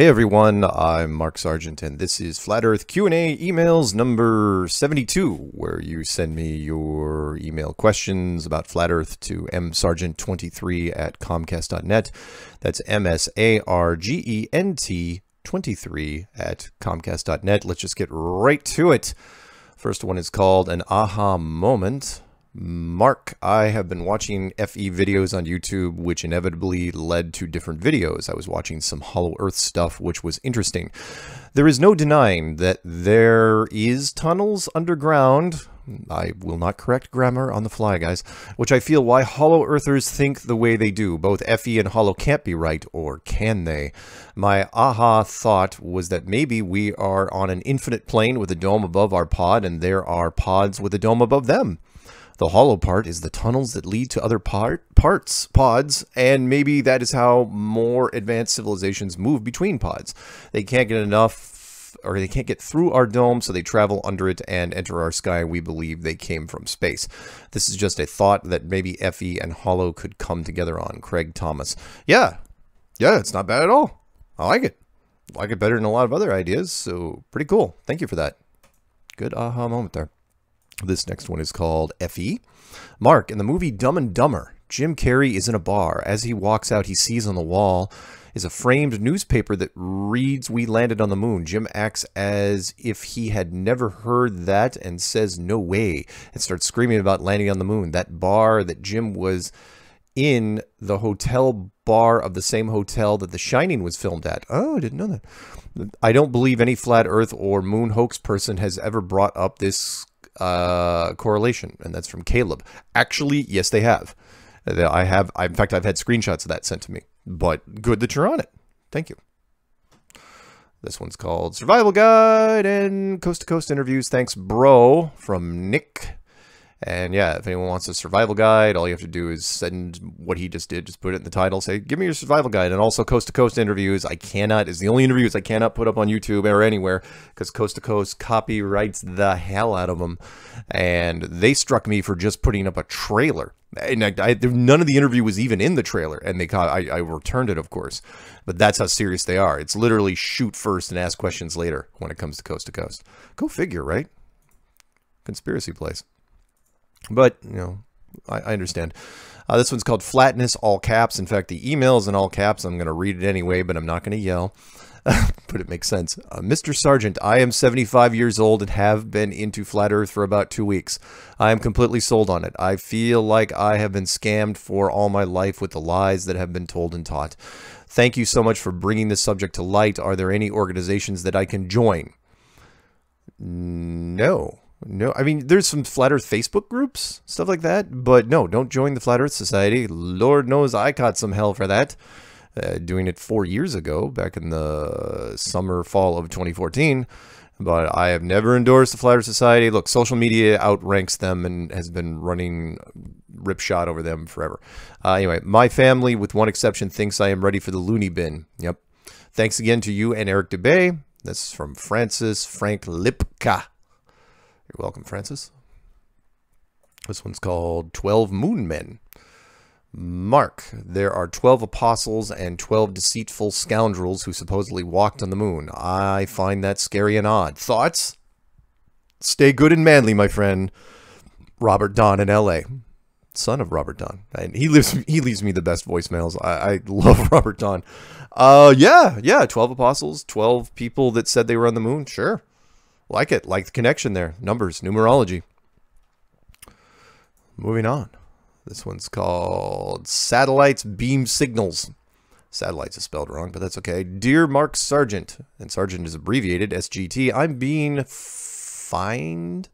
Hey everyone, I'm Mark Sargent and this is Flat Earth Q&A emails number 72 where you send me your email questions about Flat Earth to msargent23 at comcast.net. That's M-S-A-R-G-E-N-T 23 at comcast.net. Let's just get right to it. First one is called an aha moment. Mark, I have been watching FE videos on YouTube, which inevitably led to different videos. I was watching some Hollow Earth stuff, which was interesting. There is no denying that there is tunnels underground. I will not correct grammar on the fly, guys, which I feel why Hollow Earthers think the way they do. Both FE and Hollow can't be right, or can they? My aha thought was that maybe we are on an infinite plane with a dome above our pod, and there are pods with a dome above them. The hollow part is the tunnels that lead to other part, parts, pods, and maybe that is how more advanced civilizations move between pods. They can't get enough, or they can't get through our dome, so they travel under it and enter our sky. We believe they came from space. This is just a thought that maybe FE and Hollow could come together on. Craig Thomas. Yeah, yeah, it's not bad at all. I like it. I like it better than a lot of other ideas, so pretty cool. Thank you for that. Good aha moment there. This next one is called F.E. Mark, in the movie Dumb and Dumber, Jim Carrey is in a bar. As he walks out, he sees on the wall is a framed newspaper that reads, We landed on the moon. Jim acts as if he had never heard that and says, No way, and starts screaming about landing on the moon. That bar that Jim was in the hotel bar of the same hotel that The Shining was filmed at. Oh, I didn't know that. I don't believe any flat earth or moon hoax person has ever brought up this uh, correlation, and that's from Caleb. Actually, yes, they have. I have. I, in fact, I've had screenshots of that sent to me. But good that you're on it. Thank you. This one's called Survival Guide and Coast to Coast Interviews. Thanks, bro, from Nick. And yeah, if anyone wants a survival guide, all you have to do is send what he just did. Just put it in the title. Say, give me your survival guide. And also coast to coast interviews. I cannot, is the only interviews I cannot put up on YouTube or anywhere because coast to coast copyrights the hell out of them. And they struck me for just putting up a trailer. And I, I, none of the interview was even in the trailer. And they caught, I, I returned it, of course. But that's how serious they are. It's literally shoot first and ask questions later when it comes to coast to coast. Go figure, right? Conspiracy place. But, you know, I, I understand. Uh, this one's called Flatness, all caps. In fact, the email is in all caps. I'm going to read it anyway, but I'm not going to yell. but it makes sense. Uh, Mr. Sargent, I am 75 years old and have been into flat earth for about two weeks. I am completely sold on it. I feel like I have been scammed for all my life with the lies that have been told and taught. Thank you so much for bringing this subject to light. Are there any organizations that I can join? No. No, I mean, there's some Flat Earth Facebook groups, stuff like that, but no, don't join the Flat Earth Society. Lord knows I caught some hell for that. Uh, doing it four years ago, back in the summer, fall of 2014. But I have never endorsed the Flat Earth Society. Look, social media outranks them and has been running ripshot over them forever. Uh, anyway, my family, with one exception, thinks I am ready for the loony bin. Yep. Thanks again to you and Eric Dubay. That's from Francis Frank Lipka. You're welcome, Francis. This one's called 12 Moon Men. Mark, there are 12 apostles and 12 deceitful scoundrels who supposedly walked on the moon. I find that scary and odd. Thoughts? Stay good and manly, my friend. Robert Don in L.A. Son of Robert Don. And he lives he leaves me the best voicemails. I, I love Robert Don. Uh yeah, yeah, 12 apostles, 12 people that said they were on the moon. Sure. Like it. Like the connection there. Numbers, numerology. Moving on. This one's called Satellites Beam Signals. Satellites is spelled wrong, but that's okay. Dear Mark Sargent, and Sargent is abbreviated SGT, I'm being fined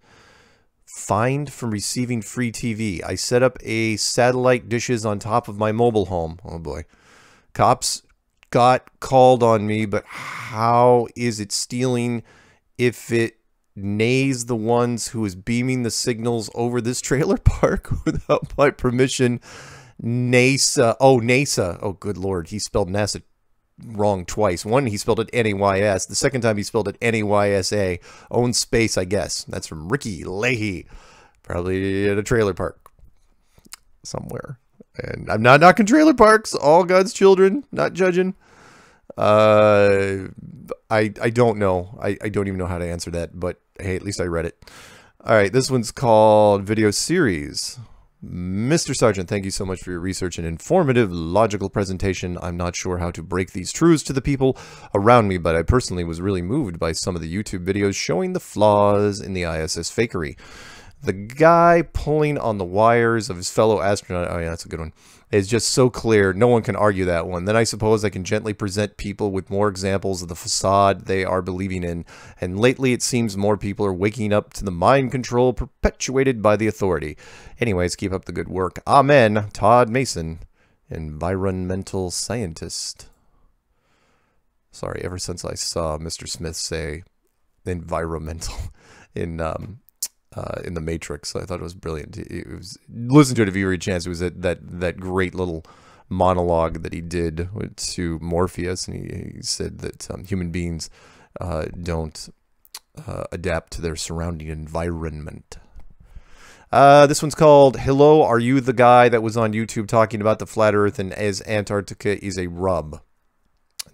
fined from receiving free TV. I set up a satellite dishes on top of my mobile home. Oh boy. Cops got called on me, but how is it stealing if it nays the ones who is beaming the signals over this trailer park without my permission. NASA. Oh, NASA. Oh, good lord. He spelled NASA wrong twice. One, he spelled it N-A-Y-S. The second time he spelled it N-A-Y-S-A. Own space, I guess. That's from Ricky Leahy. Probably at a trailer park somewhere. And I'm not knocking trailer parks. All God's children. Not judging. Uh, I I don't know. I, I don't even know how to answer that, but hey, at least I read it. All right, this one's called Video Series. Mr. Sargent, thank you so much for your research and informative, logical presentation. I'm not sure how to break these truths to the people around me, but I personally was really moved by some of the YouTube videos showing the flaws in the ISS fakery. The guy pulling on the wires of his fellow astronaut, oh yeah, that's a good one, is just so clear. No one can argue that one. Then I suppose I can gently present people with more examples of the facade they are believing in. And lately it seems more people are waking up to the mind control perpetuated by the authority. Anyways, keep up the good work. Amen. Todd Mason, environmental scientist. Sorry, ever since I saw Mr. Smith say environmental in um, uh, in the Matrix. I thought it was brilliant. It was listen to it if you get a chance. It was that that that great little monologue that he did to Morpheus, and he, he said that um, human beings uh, don't uh, adapt to their surrounding environment. Uh, this one's called "Hello, Are You the Guy That Was on YouTube Talking About the Flat Earth and as Antarctica is a Rub?"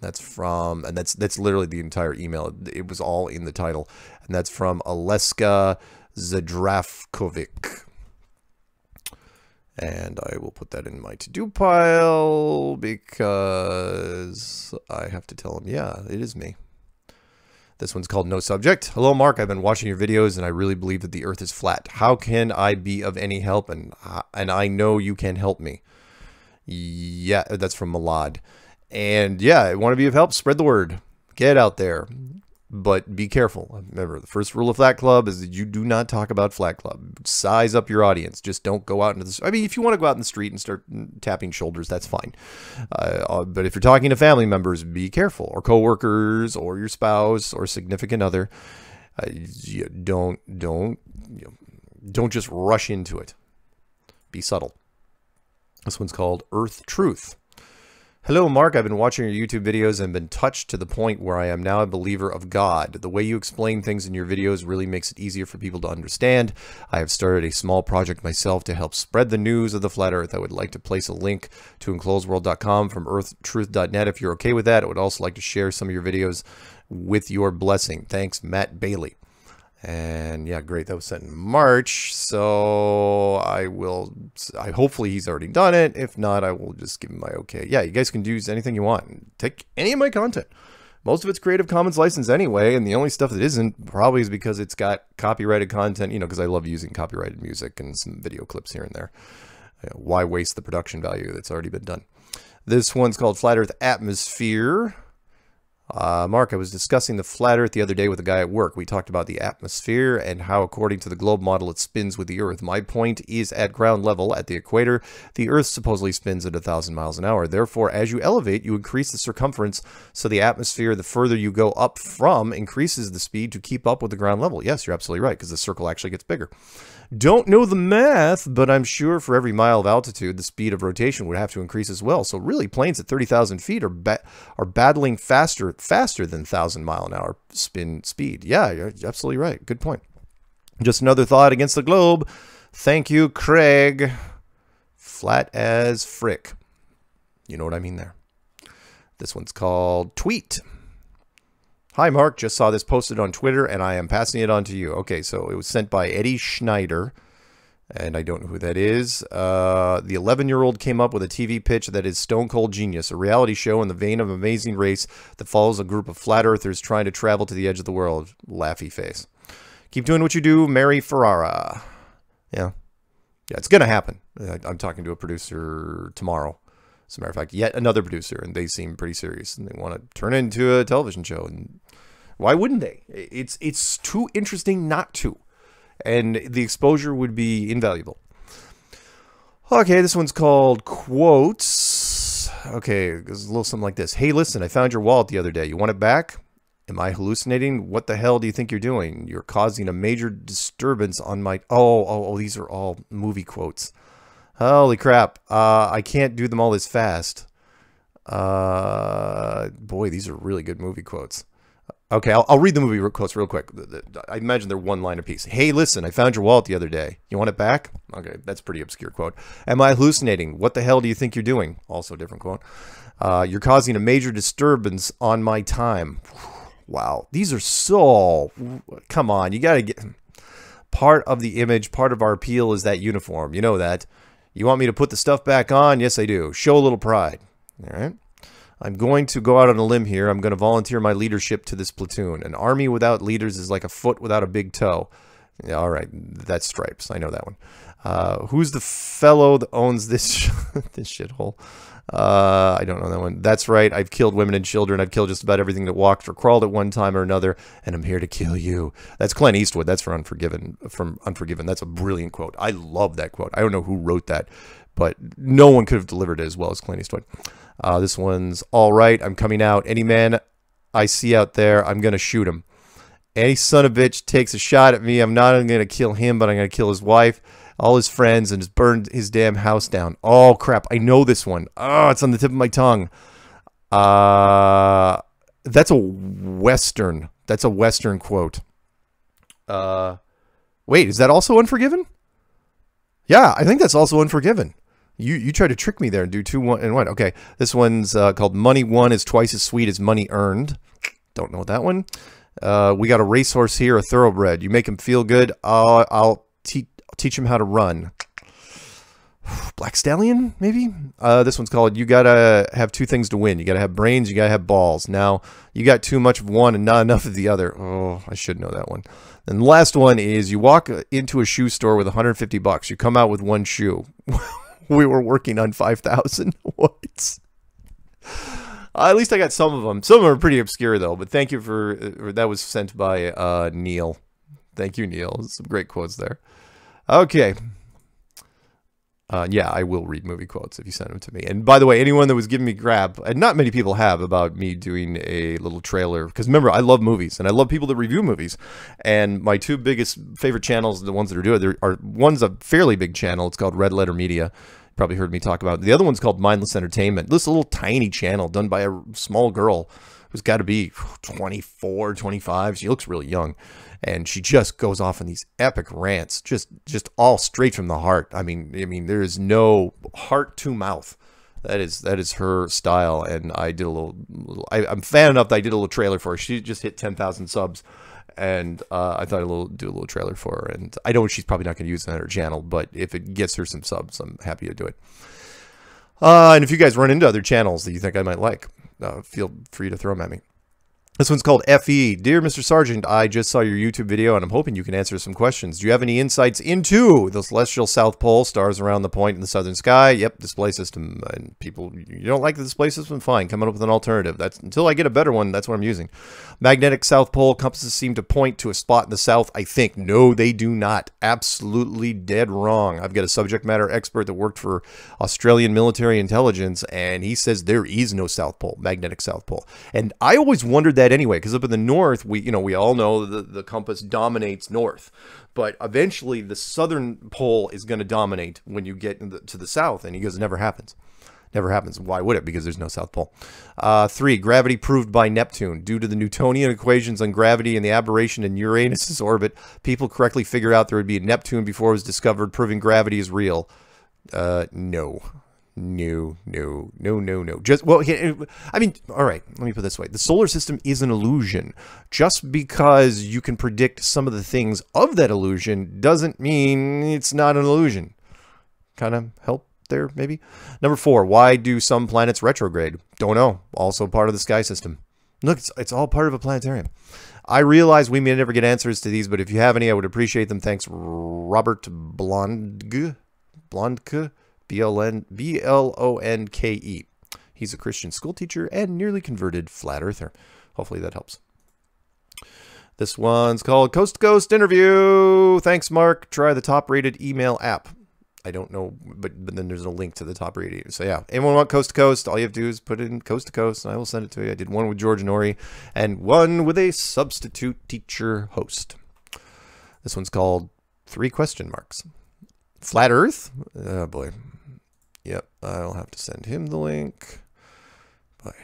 That's from, and that's that's literally the entire email. It was all in the title, and that's from Aleksa Zdravkovic. And I will put that in my to-do pile because I have to tell him, yeah, it is me. This one's called No Subject. Hello, Mark. I've been watching your videos and I really believe that the earth is flat. How can I be of any help? And, uh, and I know you can help me. Yeah, that's from Malad. And yeah, I want to be of help. Spread the word. Get out there but be careful. Remember, the first rule of Flat Club is that you do not talk about Flat Club. Size up your audience. Just don't go out into the. I mean, if you want to go out in the street and start tapping shoulders, that's fine. Uh, uh, but if you're talking to family members, be careful, or coworkers, or your spouse, or significant other. Uh, don't don't you know, don't just rush into it. Be subtle. This one's called Earth Truth. Hello, Mark. I've been watching your YouTube videos and been touched to the point where I am now a believer of God. The way you explain things in your videos really makes it easier for people to understand. I have started a small project myself to help spread the news of the flat earth. I would like to place a link to enclosedworld.com from earthtruth.net if you're okay with that. I would also like to share some of your videos with your blessing. Thanks, Matt Bailey. And yeah, great. That was sent in March. So I will, I hopefully he's already done it. If not, I will just give him my okay. Yeah, you guys can use anything you want. Take any of my content. Most of it's Creative Commons license anyway. And the only stuff that isn't probably is because it's got copyrighted content, you know, because I love using copyrighted music and some video clips here and there. Why waste the production value that's already been done? This one's called Flat Earth Atmosphere. Uh, Mark, I was discussing the flat Earth the other day with a guy at work. We talked about the atmosphere and how, according to the globe model, it spins with the Earth. My point is at ground level, at the equator, the Earth supposedly spins at 1,000 miles an hour. Therefore, as you elevate, you increase the circumference, so the atmosphere, the further you go up from, increases the speed to keep up with the ground level. Yes, you're absolutely right, because the circle actually gets bigger. Don't know the math, but I'm sure for every mile of altitude, the speed of rotation would have to increase as well. So really, planes at 30,000 feet are ba are battling faster faster than 1,000 mile an hour spin speed. Yeah, you're absolutely right. Good point. Just another thought against the globe. Thank you, Craig. Flat as frick. You know what I mean there. This one's called Tweet. Hi, Mark. Just saw this posted on Twitter, and I am passing it on to you. Okay, so it was sent by Eddie Schneider, and I don't know who that is. Uh, the 11-year-old came up with a TV pitch that is stone cold genius, a reality show in the vein of Amazing Race that follows a group of flat earthers trying to travel to the edge of the world. Laughy face. Keep doing what you do, Mary Ferrara. Yeah. Yeah, it's going to happen. I'm talking to a producer tomorrow as a matter of fact, yet another producer, and they seem pretty serious, and they want to turn it into a television show. And why wouldn't they? It's it's too interesting not to, and the exposure would be invaluable. Okay, this one's called quotes. Okay, it's a little something like this. Hey, listen, I found your wallet the other day. You want it back? Am I hallucinating? What the hell do you think you're doing? You're causing a major disturbance on my. Oh, oh, oh! These are all movie quotes. Holy crap. Uh, I can't do them all this fast. Uh, boy, these are really good movie quotes. Okay, I'll, I'll read the movie quotes real quick. I imagine they're one line apiece. Hey, listen, I found your wallet the other day. You want it back? Okay, that's pretty obscure quote. Am I hallucinating? What the hell do you think you're doing? Also different quote. Uh, you're causing a major disturbance on my time. Wow, these are so. Come on, you got to get. Part of the image, part of our appeal is that uniform. You know that. You want me to put the stuff back on? Yes, I do. Show a little pride. All right. I'm going to go out on a limb here. I'm going to volunteer my leadership to this platoon. An army without leaders is like a foot without a big toe. Yeah, all right, that's stripes. I know that one. Uh, who's the fellow that owns this this shithole? Uh, I don't know that one. That's right. I've killed women and children. I've killed just about everything that walked or crawled at one time or another, and I'm here to kill you. That's Clint Eastwood. That's for Unforgiven. From Unforgiven. That's a brilliant quote. I love that quote. I don't know who wrote that, but no one could have delivered it as well as Clint Eastwood. Uh, this one's all right. I'm coming out. Any man I see out there, I'm gonna shoot him. Any son of bitch takes a shot at me, I'm not only gonna kill him, but I'm gonna kill his wife all his friends and just burned his damn house down. Oh crap! I know this one. Oh, it's on the tip of my tongue. Uh, that's a western. That's a western quote. Uh, wait, is that also Unforgiven? Yeah, I think that's also Unforgiven. You you tried to trick me there and do two one and one. Okay, this one's uh, called Money Won is twice as sweet as money earned. Don't know that one. Uh, we got a racehorse here, a thoroughbred. You make him feel good. Uh, I'll teach him how to run. Black Stallion, maybe? Uh, this one's called You Gotta Have Two Things to Win. You gotta have brains, you gotta have balls. Now, you got too much of one and not enough of the other. Oh, I should know that one. And the last one is you walk into a shoe store with 150 bucks. You come out with one shoe. we were working on 5,000. what? Uh, at least I got some of them. Some of them are pretty obscure, though. But thank you for uh, that. Was sent by uh, Neil. Thank you, Neil. Some great quotes there. Okay. Uh, yeah, I will read movie quotes if you send them to me. And by the way, anyone that was giving me grab, and not many people have about me doing a little trailer, because remember, I love movies and I love people that review movies. And my two biggest favorite channels, the ones that are doing it, are one's a fairly big channel. It's called Red Letter Media. You probably heard me talk about it. The other one's called Mindless Entertainment. This little tiny channel done by a small girl who's got to be 24, 25. She looks really young and she just goes off on these epic rants, just just all straight from the heart. I mean, I mean, there is no heart to mouth. That is that is her style, and I did a little. I, am fan enough that I did a little trailer for her. She just hit 10,000 subs, and uh, I thought I'd little, do a little trailer for her. And I know she's probably not going to use it on her channel, but if it gets her some subs, I'm happy to do it. Uh, and if you guys run into other channels that you think I might like, uh, feel free to throw them at me. This one's called FE. Dear Mr. Sargent, I just saw your YouTube video and I'm hoping you can answer some questions. Do you have any insights into the celestial South Pole, stars around the point in the southern sky? Yep, display system. And people, you don't like the display system? Fine, coming up with an alternative. That's Until I get a better one, that's what I'm using. Magnetic South Pole compasses seem to point to a spot in the south, I think. No, they do not. Absolutely dead wrong. I've got a subject matter expert that worked for Australian military intelligence and he says there is no South Pole, magnetic South Pole. And I always wondered that anyway, because up in the north, we you know we all know the the compass dominates north, but eventually the southern pole is going to dominate when you get the, to the south. And he goes, it never happens. Never happens. Why would it? Because there's no South Pole. Uh, three, gravity proved by Neptune. Due to the Newtonian equations on gravity and the aberration in Uranus's orbit, people correctly figured out there would be a Neptune before it was discovered, proving gravity is real. Uh, no. No, no, no, no, no. Just well, I mean, all right. Let me put this way: the solar system is an illusion. Just because you can predict some of the things of that illusion doesn't mean it's not an illusion. Kind of help there, maybe. Number four: Why do some planets retrograde? Don't know. Also part of the sky system. Look, it's, it's all part of a planetarium. I realize we may never get answers to these, but if you have any, I would appreciate them. Thanks, Robert Blondke. Blondke. B-L-O-N-K-E. He's a Christian schoolteacher and nearly converted flat earther. Hopefully that helps. This one's called Coast to Coast Interview. Thanks, Mark. Try the top rated email app. I don't know, but, but then there's a link to the top rated. So yeah, anyone want Coast to Coast? All you have to do is put it in Coast to Coast, and I will send it to you. I did one with George Noory and one with a substitute teacher host. This one's called Three Question Marks. Flat Earth? Oh boy, Yep, I'll have to send him the link. But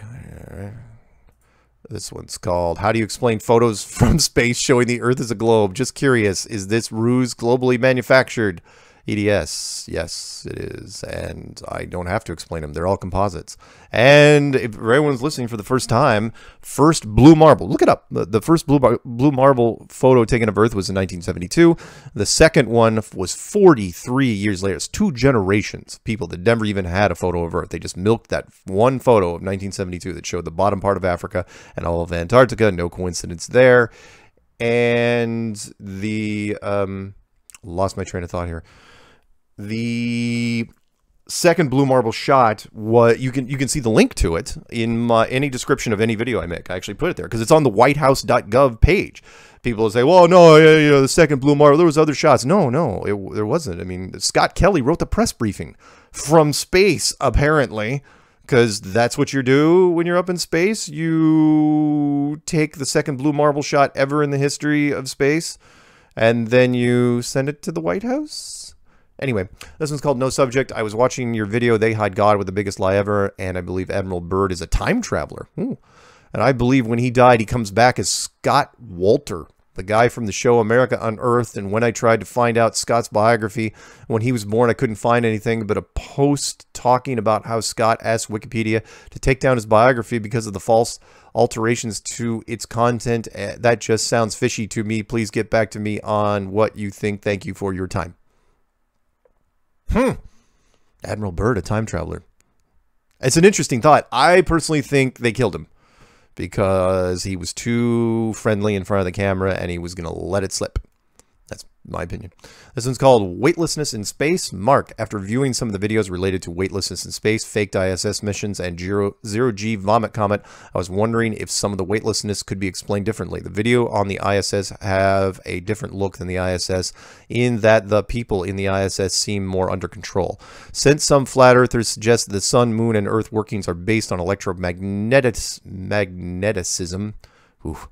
This one's called How Do You Explain Photos from Space Showing the Earth as a Globe? Just curious, is this ruse globally manufactured? EDS, yes, it is. And I don't have to explain them. They're all composites. And if everyone's listening for the first time, first blue marble, look it up. The, the first blue, blue marble photo taken of Earth was in 1972. The second one was 43 years later. It's two generations. Of people that never even had a photo of Earth. They just milked that one photo of 1972 that showed the bottom part of Africa and all of Antarctica. No coincidence there. And the, um, lost my train of thought here the second blue marble shot what you can you can see the link to it in my, any description of any video I make. I actually put it there because it's on the whitehouse.gov page. People say, "Well, no, you know, the second blue marble there was other shots." No, no, it, there wasn't. I mean, Scott Kelly wrote the press briefing from space apparently because that's what you do when you're up in space. You take the second blue marble shot ever in the history of space and then you send it to the White House Anyway, this one's called No Subject. I was watching your video, They Hide God with the Biggest Lie Ever, and I believe Admiral Byrd is a time traveler. Ooh. And I believe when he died, he comes back as Scott Wolter, the guy from the show America Unearthed. And when I tried to find out Scott's biography, when he was born, I couldn't find anything but a post talking about how Scott asked Wikipedia to take down his biography because of the false alterations to its content. Eh, that just sounds fishy to me. Please get back to me on what you think. Thank you for your time. Hmm. Admiral Byrd, a time traveler. It's an interesting thought. I personally think they killed him because he was too friendly in front of the camera and he was going to let it slip. My opinion. This one's called Weightlessness in Space. Mark, after viewing some of the videos related to weightlessness in space, faked ISS missions, and zero, zero G vomit comet, I was wondering if some of the weightlessness could be explained differently. The video on the ISS have a different look than the ISS in that the people in the ISS seem more under control. Since some flat earthers suggest the sun, moon, and earth workings are based on electromagneticism, oof,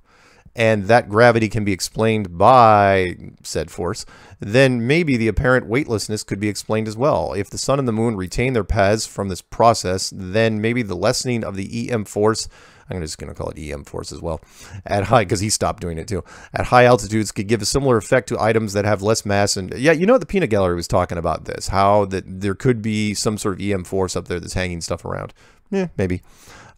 and that gravity can be explained by said force, then maybe the apparent weightlessness could be explained as well. If the sun and the moon retain their paths from this process, then maybe the lessening of the EM force I'm just going to call it EM force as well, at high, because he stopped doing it too. At high altitudes could give a similar effect to items that have less mass. And yeah, you know, the peanut gallery was talking about this, how that there could be some sort of EM force up there that's hanging stuff around. Yeah, maybe.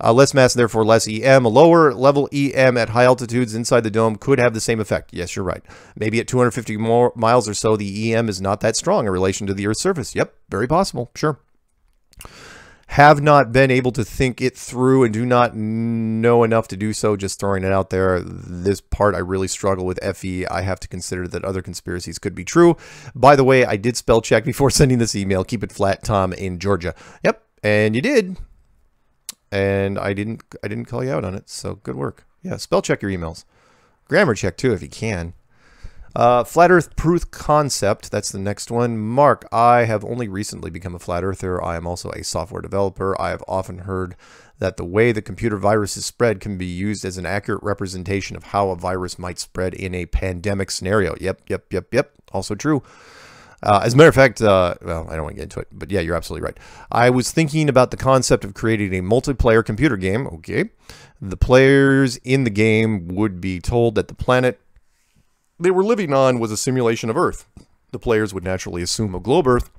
Uh, less mass, therefore less EM. A lower level EM at high altitudes inside the dome could have the same effect. Yes, you're right. Maybe at 250 more miles or so, the EM is not that strong in relation to the Earth's surface. Yep, very possible. Sure. Have not been able to think it through and do not know enough to do so. Just throwing it out there. This part I really struggle with FE. I have to consider that other conspiracies could be true. By the way, I did spell check before sending this email. Keep it flat, Tom in Georgia. Yep, and you did and I didn't I didn't call you out on it. So good work. Yeah, spell check your emails, grammar check too if you can. Uh, flat Earth proof concept. That's the next one. Mark, I have only recently become a flat earther. I am also a software developer. I have often heard that the way the computer viruses spread can be used as an accurate representation of how a virus might spread in a pandemic scenario. Yep, yep, yep, yep. Also true. Uh, as a matter of fact, uh, well, I don't want to get into it, but yeah, you're absolutely right. I was thinking about the concept of creating a multiplayer computer game. Okay. The players in the game would be told that the planet they were living on was a simulation of Earth. The players would naturally assume a globe Earth.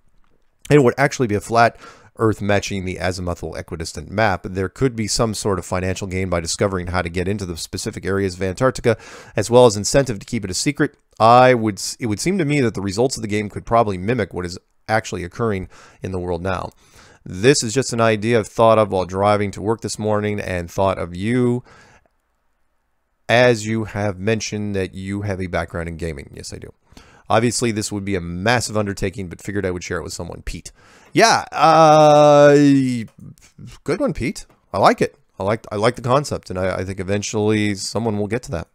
It would actually be a flat Earth matching the azimuthal equidistant map. There could be some sort of financial gain by discovering how to get into the specific areas of Antarctica, as well as incentive to keep it a secret. I would it would seem to me that the results of the game could probably mimic what is actually occurring in the world now. This is just an idea I've thought of while driving to work this morning and thought of you as you have mentioned that you have a background in gaming. Yes, I do. Obviously, this would be a massive undertaking, but figured I would share it with someone. Pete. Yeah, uh, good one, Pete. I like it. I like I like the concept, and I, I think eventually someone will get to that.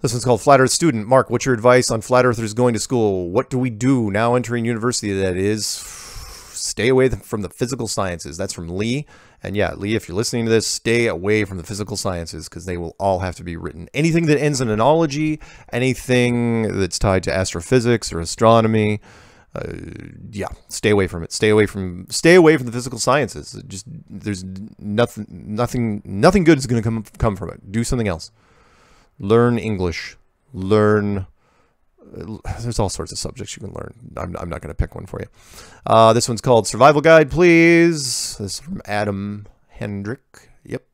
This one's called Flat Earth Student. Mark, what's your advice on flat earthers going to school? What do we do now entering university that is? Stay away from the physical sciences. That's from Lee. And yeah, Lee, if you're listening to this, stay away from the physical sciences because they will all have to be written. Anything that ends in anology, anything that's tied to astrophysics or astronomy, uh, yeah, stay away from it. Stay away from stay away from the physical sciences. Just there's nothing nothing nothing good is going to come come from it. Do something else learn English, learn there's all sorts of subjects you can learn. I'm, I'm not going to pick one for you. Uh, this one's called Survival Guide, please. This is from Adam Hendrick. Yep.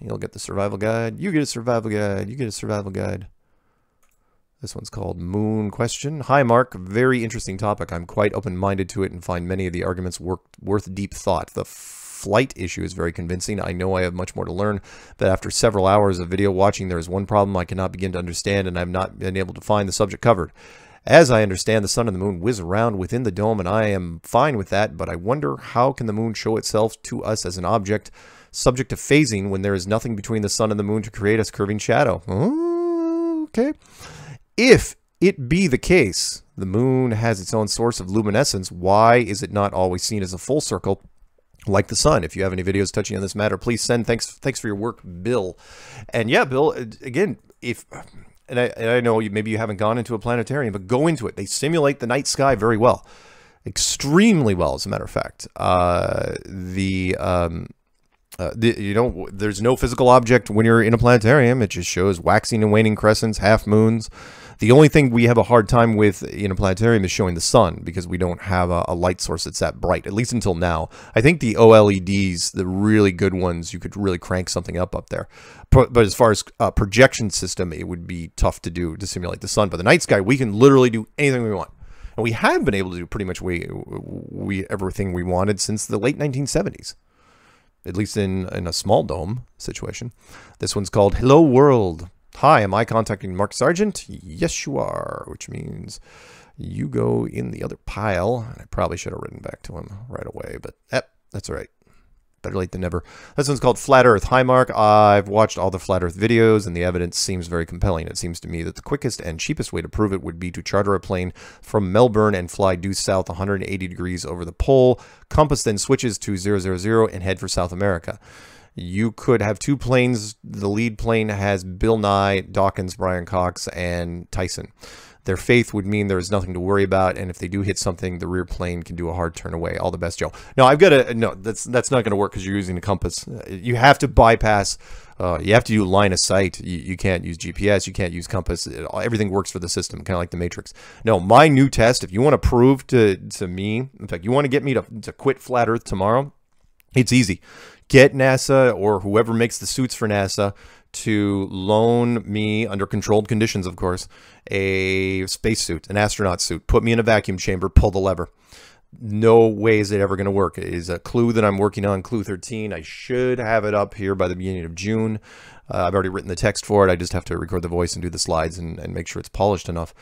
You'll get the survival guide. You get a survival guide. You get a survival guide. This one's called Moon Question. Hi, Mark. Very interesting topic. I'm quite open-minded to it and find many of the arguments worth deep thought. The flight issue is very convincing. I know I have much more to learn, but after several hours of video watching, there is one problem I cannot begin to understand, and I've not been able to find the subject covered. As I understand, the sun and the moon whiz around within the dome, and I am fine with that, but I wonder how can the moon show itself to us as an object subject to phasing when there is nothing between the sun and the moon to create a curving shadow? Okay. If it be the case, the moon has its own source of luminescence, why is it not always seen as a full circle like the sun. If you have any videos touching on this matter, please send. Thanks, thanks for your work, Bill. And yeah, Bill. Again, if and I, and I know you, maybe you haven't gone into a planetarium, but go into it. They simulate the night sky very well, extremely well, as a matter of fact. Uh, the um, uh, the, you know, there's no physical object when you're in a planetarium. It just shows waxing and waning crescents, half moons. The only thing we have a hard time with in a planetarium is showing the sun because we don't have a, a, light source that's that bright, at least until now. I think the OLEDs, the really good ones, you could really crank something up up there. But, but as far as a projection system, it would be tough to do to simulate the sun. But the night sky, we can literally do anything we want. And we have been able to do pretty much we, we everything we wanted since the late 1970s at least in, in a small dome situation. This one's called Hello World. Hi, am I contacting Mark Sargent? Yes, you are, which means you go in the other pile. I probably should have written back to him right away, but eh, that's all right. Better late than never. This one's called Flat Earth. Hi, Mark. I've watched all the Flat Earth videos, and the evidence seems very compelling. It seems to me that the quickest and cheapest way to prove it would be to charter a plane from Melbourne and fly due south 180 degrees over the pole. Compass then switches to 000 and head for South America you could have two planes. The lead plane has Bill Nye, Dawkins, Brian Cox, and Tyson. Their faith would mean there is nothing to worry about, and if they do hit something, the rear plane can do a hard turn away. All the best, Joe. No, I've got to. No, that's that's not going to work because you're using a compass. You have to bypass. Uh, you have to do line of sight. You, you can't use GPS. You can't use compass. It, everything works for the system, kind of like the Matrix. No, my new test. If you want to prove to to me, in fact, you want to get me to to quit flat Earth tomorrow, it's easy get NASA or whoever makes the suits for NASA to loan me, under controlled conditions, of course, a spacesuit, an astronaut suit. Put me in a vacuum chamber, pull the lever. No way is it ever going to work. It is a clue that I'm working on, clue 13. I should have it up here by the beginning of June. Uh, I've already written the text for it. I just have to record the voice and do the slides and, and make sure it's polished enough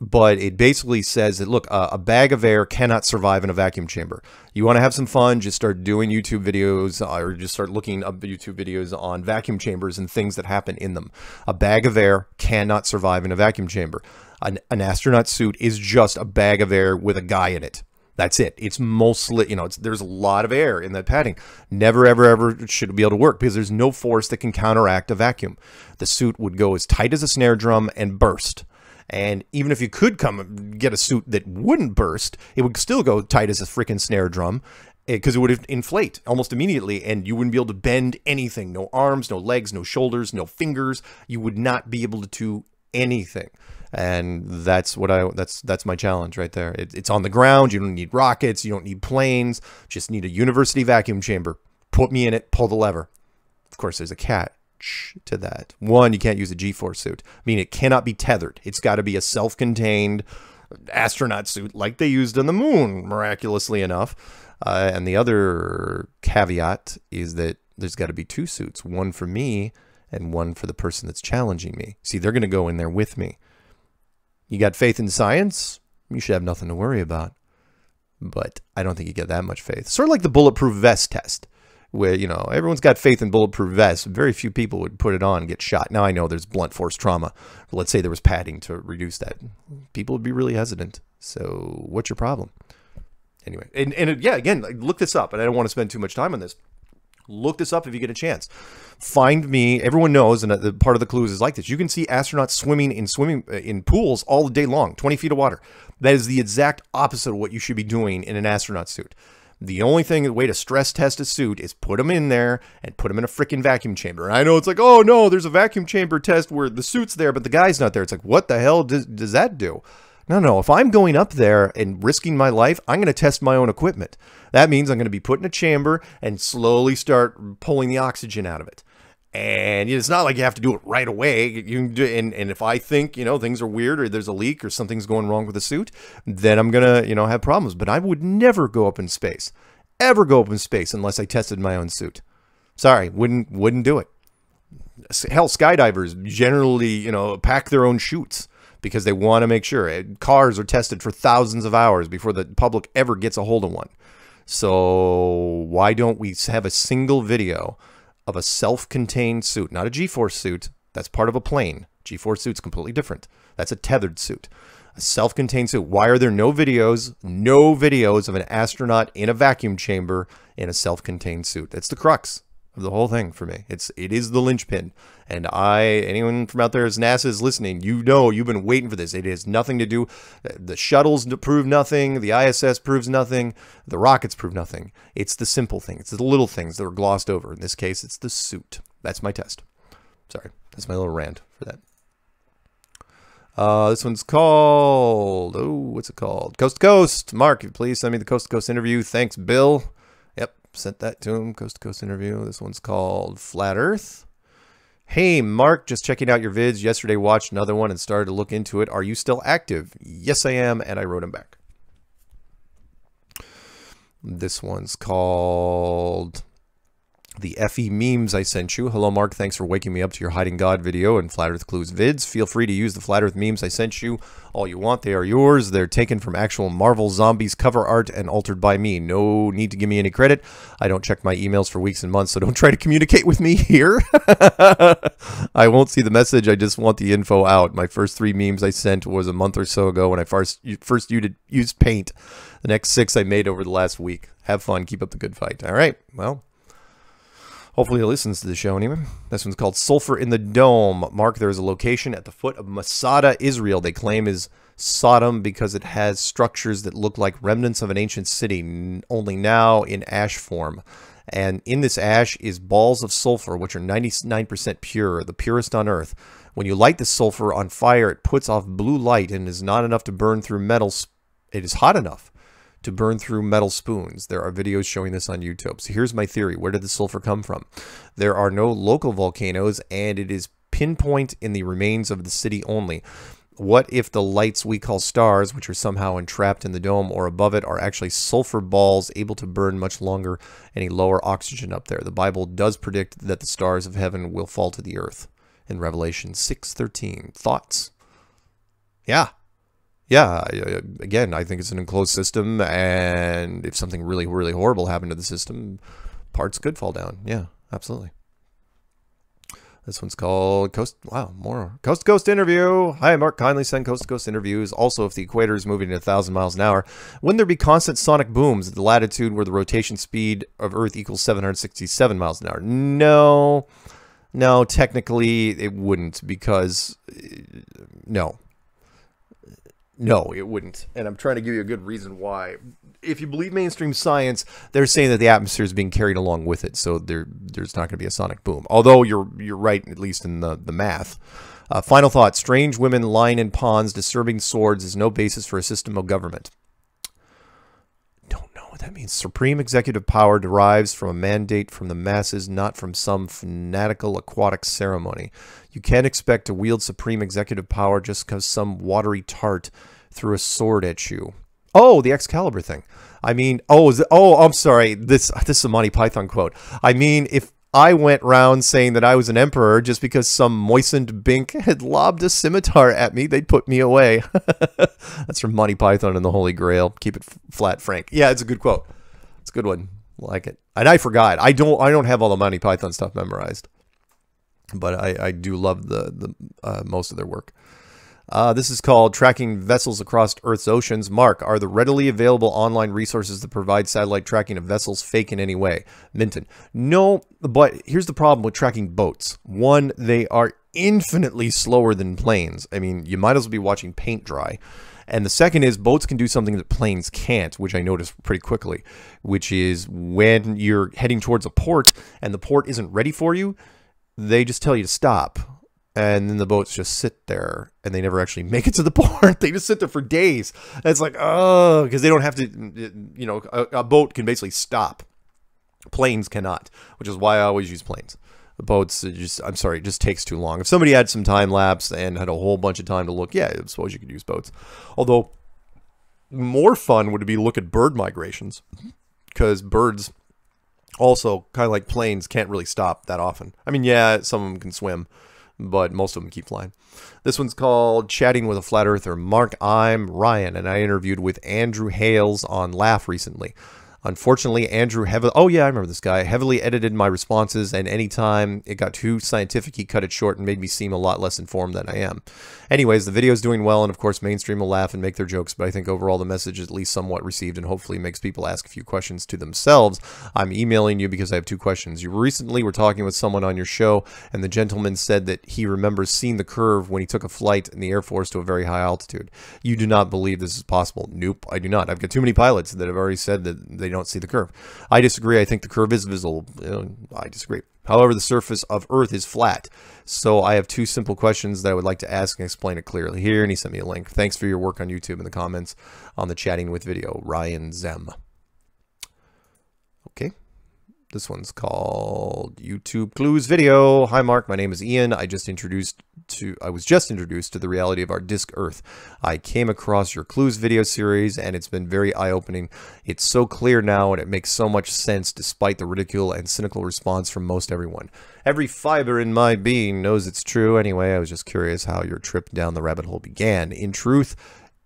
but it basically says that look, uh, a bag of air cannot survive in a vacuum chamber. You want to have some fun, just start doing YouTube videos uh, or just start looking up YouTube videos on vacuum chambers and things that happen in them. A bag of air cannot survive in a vacuum chamber. An, an astronaut suit is just a bag of air with a guy in it. That's it. It's mostly, you know, there's a lot of air in that padding. Never, ever, ever should be able to work because there's no force that can counteract a vacuum. The suit would go as tight as a snare drum and burst. And even if you could come get a suit that wouldn't burst, it would still go tight as a freaking snare drum because eh, it would inflate almost immediately and you wouldn't be able to bend anything. No arms, no legs, no shoulders, no fingers. You would not be able to do anything. And that's what I that's that's my challenge right there. It, it's on the ground. You don't need rockets. You don't need planes. Just need a university vacuum chamber. Put me in it. Pull the lever. Of course, there's a cat to that. One, you can't use a G-force suit. I mean, it cannot be tethered. It's got to be a self-contained astronaut suit like they used on the moon, miraculously enough. Uh, and the other caveat is that there's got to be two suits, one for me and one for the person that's challenging me. See, they're going to go in there with me. You got faith in science? You should have nothing to worry about. But I don't think you get that much faith. Sort of like the bulletproof vest test where you know everyone's got faith in bulletproof vests. Very few people would put it on and get shot. Now I know there's blunt force trauma. Let's say there was padding to reduce that. People would be really hesitant. So what's your problem? Anyway, and and yeah, again, look this up. And I don't want to spend too much time on this. Look this up if you get a chance. Find me. Everyone knows, and the part of the clues is like this. You can see astronauts swimming in swimming uh, in pools all day long, 20 feet of water. That is the exact opposite of what you should be doing in an astronaut suit The only thing, the way to stress test a suit is put them in there and put them in a freaking vacuum chamber. And I know it's like, oh no, there's a vacuum chamber test where the suit's there, but the guy's not there. It's like, what the hell does, does that do? No, no. If I'm going up there and risking my life, I'm going to test my own equipment. That means I'm going to be put in a chamber and slowly start pulling the oxygen out of it. And it's not like you have to do it right away. You can do, and, and if I think, you know, things are weird or there's a leak or something's going wrong with the suit, then I'm going to, you know, have problems. But I would never go up in space, ever go up in space unless I tested my own suit. Sorry, wouldn't wouldn't do it. Hell, skydivers generally, you know, pack their own chutes because they want to make sure. Eh, cars are tested for thousands of hours before the public ever gets a hold of one. So why don't we have a single video of a self-contained suit, not a G-force suit. That's part of a plane. G-force suit's completely different. That's a tethered suit. A self-contained suit. Why are there no videos, no videos of an astronaut in a vacuum chamber in a self-contained suit? That's the crux of the whole thing for me. It's it is the linchpin. And I, anyone from out there as NASA is listening, you know you've been waiting for this. It has nothing to do. The shuttles prove nothing. The ISS proves nothing. The rockets prove nothing. It's the simple thing. It's the little things that are glossed over. In this case, it's the suit. That's my test. Sorry, that's my little rant for that. Uh, this one's called, oh, what's it called? Coast to Coast. Mark, please send me the Coast to Coast interview. Thanks, Bill Yep, sent that to him. Coast to coast interview. This one's called Flat Earth. Hey, Mark, just checking out your vids. Yesterday watched another one and started to look into it. Are you still active? Yes, I am. And I wrote him back. This one's called the FE memes I sent you. Hello, Mark. Thanks for waking me up to your Hiding God video and Flat Earth Clues vids. Feel free to use the Flat Earth memes I sent you all you want. They are yours. They're taken from actual Marvel Zombies cover art and altered by me. No need to give me any credit. I don't check my emails for weeks and months, so don't try to communicate with me here. I won't see the message. I just want the info out. My first three memes I sent was a month or so ago when I first, first used Paint. The next six I made over the last week. Have fun. Keep up the good fight. All right. Well, Hopefully he listens to the show anyway. This one's called Sulfur in the Dome. Mark, there is a location at the foot of Masada, Israel. They claim is Sodom because it has structures that look like remnants of an ancient city, only now in ash form. And in this ash is balls of sulfur, which are 99% pure, the purest on earth. When you light the sulfur on fire, it puts off blue light and is not enough to burn through metal. It is hot enough to burn through metal spoons. There are videos showing this on YouTube. So here's my theory. Where did the sulfur come from? There are no local volcanoes, and it is pinpoint in the remains of the city only. What if the lights we call stars, which are somehow entrapped in the dome or above it, are actually sulfur balls able to burn much longer any lower oxygen up there? The Bible does predict that the stars of heaven will fall to the earth in Revelation 6.13. Thoughts? Yeah, yeah, uh, again, I think it's an enclosed system, and if something really, really horrible happened to the system, parts could fall down. Yeah, absolutely. This one's called Coast. Wow, more Coast to Coast interview. Hi, Mark. Kindly send Coast to Coast interviews. Also, if the equator is moving at a thousand miles an hour, wouldn't there be constant sonic booms at the latitude where the rotation speed of Earth equals 767 miles an hour? No, no. Technically, it wouldn't because uh, no, no, it wouldn't. And I'm trying to give you a good reason why. If you believe mainstream science, they're saying that the atmosphere is being carried along with it, so there there's not going to be a sonic boom. Although you're you're right, at least in the the math. Uh, final thought: Strange women lying in ponds, disturbing swords is no basis for a system of government. What that means. Supreme executive power derives from a mandate from the masses, not from some fanatical aquatic ceremony. You can't expect to wield supreme executive power just because some watery tart threw a sword at you. Oh, the Excalibur thing. I mean, oh, it, oh, I'm sorry. This this is a Monty Python quote. I mean, if I went round saying that I was an emperor just because some moistened bink had lobbed a scimitar at me, they'd put me away. That's from Monty Python and the Holy Grail. Keep it flat, Frank. Yeah, it's a good quote. It's a good one. Like it. And I forgot. I don't. I don't have all the Monty Python stuff memorized but I, I do love the, the uh, most of their work. Uh, this is called Tracking Vessels Across Earth's Oceans. Mark, are the readily available online resources that provide satellite tracking of vessels fake in any way? Minton. No, but here's the problem with tracking boats. One, they are infinitely slower than planes. I mean, you might as well be watching paint dry. And the second is boats can do something that planes can't, which I noticed pretty quickly, which is when you're heading towards a port and the port isn't ready for you, they just tell you to stop. And then the boats just sit there and they never actually make it to the port. they just sit there for days. And it's like, oh, because they don't have to, you know, a, a boat can basically stop. Planes cannot, which is why I always use planes boats just I'm sorry, it just takes too long. If somebody had some time lapse and had a whole bunch of time to look, yeah, I suppose you could use boats. Although more fun would be look at bird migrations because birds also kind of like planes can't really stop that often. I mean, yeah, some of them can swim, but most of them keep flying. This one's called Chatting with a Flat Earther. Mark, I'm Ryan, and I interviewed with Andrew Hales on Laugh recently. Unfortunately, Andrew heavily, oh yeah, I remember this guy, heavily edited my responses, and anytime it got too scientific, he cut it short and made me seem a lot less informed than I am. Anyways, the video is doing well, and of course, mainstream will laugh and make their jokes, but I think overall the message is at least somewhat received and hopefully makes people ask a few questions to themselves. I'm emailing you because I have two questions. You recently were talking with someone on your show, and the gentleman said that he remembers seeing the curve when he took a flight in the Air Force to a very high altitude. You do not believe this is possible. Nope, I do not. I've got too many pilots that have already said that they see the curve. I disagree. I think the curve is visible. Uh, I disagree. However, the surface of Earth is flat. So I have two simple questions that I would like to ask and explain it clearly here. And he sent me a link. Thanks for your work on YouTube in the comments on the chatting with video. Ryan Zem. This one's called YouTube Clues Video. Hi Mark, my name is Ian. I just introduced to I was just introduced to the reality of our disk Earth. I came across your Clues video series and it's been very eye-opening. It's so clear now and it makes so much sense despite the ridicule and cynical response from most everyone. Every fiber in my being knows it's true. Anyway, I was just curious how your trip down the rabbit hole began. In truth,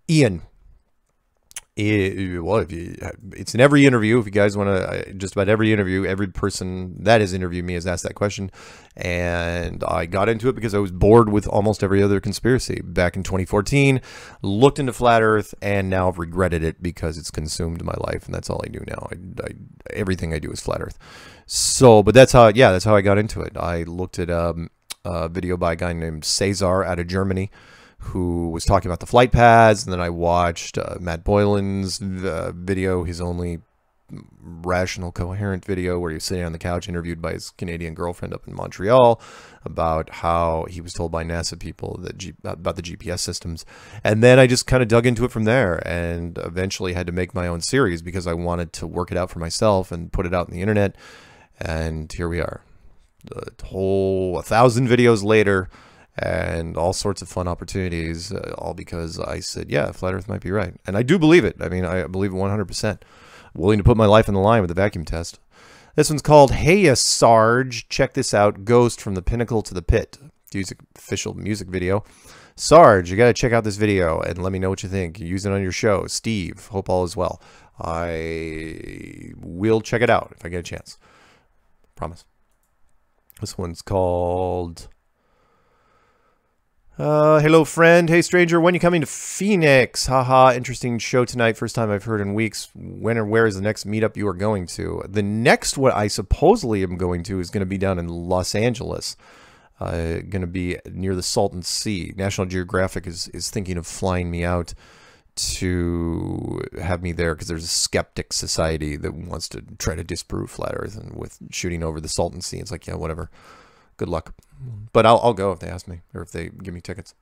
Ian, it, well, if you, it's in every interview. If you guys want to, just about every interview, every person that has interviewed me has asked that question, and I got into it because I was bored with almost every other conspiracy back in 2014. Looked into flat Earth, and now I've regretted it because it's consumed my life, and that's all I do now. I, I, everything I do is flat Earth. So, but that's how, yeah, that's how I got into it. I looked at um, a video by a guy named Cesar out of Germany who was talking about the flight pads, and then I watched uh, Matt Boylan's uh, video, his only rational, coherent video where he was sitting on the couch interviewed by his Canadian girlfriend up in Montreal about how he was told by NASA people that G about the GPS systems. And then I just kind of dug into it from there and eventually had to make my own series because I wanted to work it out for myself and put it out on the internet. And here we are. The whole a thousand videos later, and all sorts of fun opportunities, uh, all because I said, yeah, flat Earth might be right. And I do believe it. I mean, I believe it 100%. Willing to put my life on the line with the vacuum test. This one's called Hey Sarge. Check this out. Ghost from the Pinnacle to the Pit. Music, official music video. Sarge, you got to check out this video and let me know what you think. Use it on your show. Steve, hope all is well. I will check it out if I get a chance. Promise. This one's called uh, hello, friend. Hey, stranger. When you coming to Phoenix? Haha, interesting show tonight. First time I've heard in weeks. When or where is the next meetup you are going to? The next what I supposedly am going to is going to be down in Los Angeles. Uh, going to be near the Salton Sea. National Geographic is, is thinking of flying me out to have me there because there's a skeptic society that wants to try to disprove flat Earth and with shooting over the Salton Sea. It's like, yeah, whatever. Good luck. But I'll, I'll go if they ask me or if they give me tickets.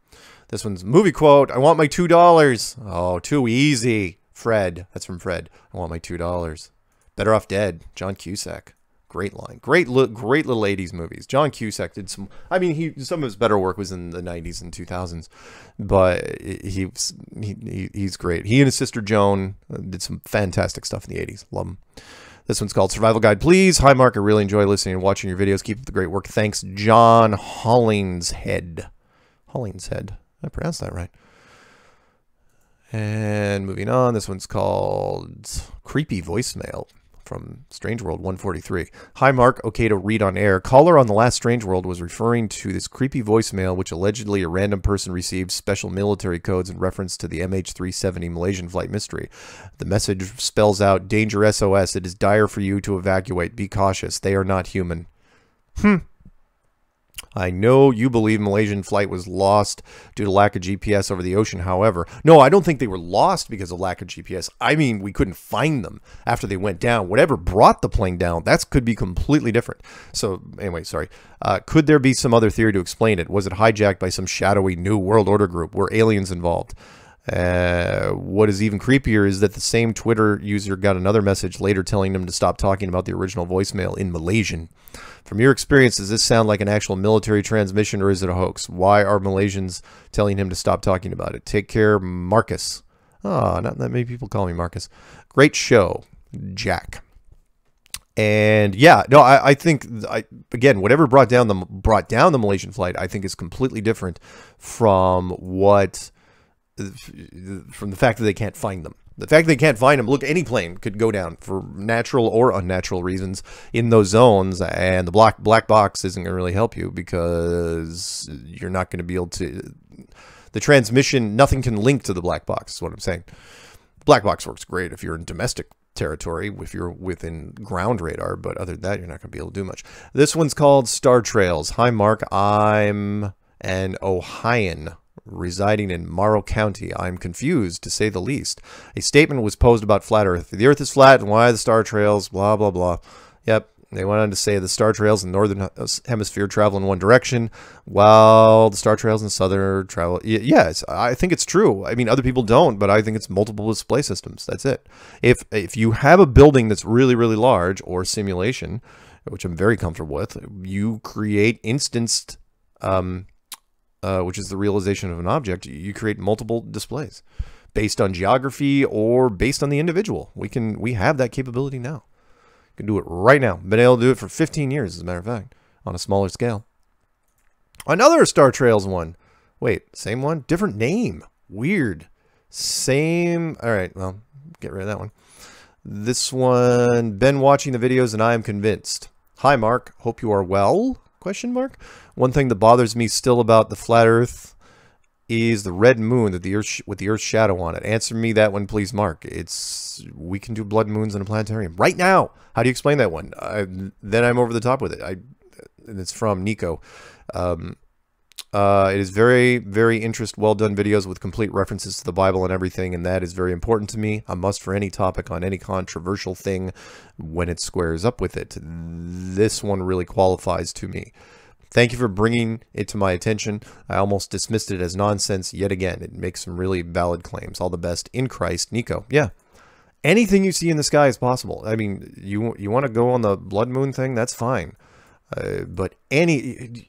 This one's movie quote. I want my $2. Oh, too easy. Fred. That's from Fred. I want my $2. Better Off Dead. John Cusack. Great line. Great, li great little 80s movies. John Cusack did some, I mean, he some of his better work was in the 90s and 2000s, but he, he, he's great. He and his sister Joan did some fantastic stuff in the 80s. Love him. This one's called Survival Guide, please. Hi, Mark. I really enjoy listening and watching your videos. Keep up the great work. Thanks, John Hollingshead. Hollingshead. I pronounced that right. And moving on, this one's called Creepy Voicemail from Strange World 143. Hi, Mark. Okay to read on air. Caller on the last Strange World was referring to this creepy voicemail, which allegedly a random person received special military codes in reference to the MH370 Malaysian flight mystery. The message spells out Danger SOS. It is dire for you to evacuate. Be cautious. They are not human. Hmm. I know you believe Malaysian flight was lost due to lack of GPS over the ocean. However, no, I don't think they were lost because of lack of GPS. I mean, we couldn't find them after they went down. Whatever brought the plane down, that could be completely different. So, anyway, sorry. Uh, could there be some other theory to explain it? Was it hijacked by some shadowy new world order group? Were aliens involved? Uh, what is even creepier is that the same Twitter user got another message later telling them to stop talking about the original voicemail in Malaysian. From your experience, does this sound like an actual military transmission or is it a hoax? Why are Malaysians telling him to stop talking about it? Take care, Marcus. Ah, oh, not that many people call me Marcus. Great show, Jack. And yeah, no, I, I think I, again, whatever brought down the brought down the Malaysian flight, I think is completely different from what from the fact that they can't find them. The fact they can't find them, look, any plane could go down for natural or unnatural reasons in those zones, and the black black box isn't going to really help you because you're not going to be able to. The transmission, nothing can link to the black box. Is what I'm saying. Black box works great if you're in domestic territory, if you're within ground radar, but other than that, you're not going to be able to do much. This one's called Star Trails. Hi, Mark. I'm an Ohioan residing in Morrow County. I'm confused, to say the least. A statement was posed about flat Earth. The Earth is flat, and why the star trails, blah, blah, blah. Yep, they went on to say the star trails in the northern hemisphere travel in one direction, while the star trails in the southern travel. Yes, I think it's true. I mean, other people don't, but I think it's multiple display systems. That's it. If if you have a building that's really really large or simulation, which I'm very comfortable with, you create instanced um, uh, which is the realization of an object, you create multiple displays based on geography or based on the individual. We can we have that capability now. You can do it right now. Been able to do it for 15 years, as a matter of fact, on a smaller scale. Another Star Trails one. Wait, same one, different name. Weird. Same. All right, well, get rid of that one. This one, been watching the videos and I am convinced. Hi, Mark. Hope you are well. Question mark. One thing that bothers me still about the flat Earth is the red moon that the Earth with the Earth's shadow on it. Answer me that one, please, Mark. It's we can do blood moons in a planetarium right now. How do you explain that one? I, then I'm over the top with it. I and it's from Nico. Um, uh, it is very, very interest, well done videos with complete references to the Bible and everything, and that is very important to me. A must for any topic on any controversial thing when it squares up with it. This one really qualifies to me. Thank you for bringing it to my attention. I almost dismissed it as nonsense yet again. It makes some really valid claims. All the best in Christ, Nico. Yeah. Anything you see in the sky is possible. I mean, you you want to go on the blood moon thing? That's fine. Uh, but any